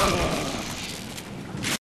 Ugh.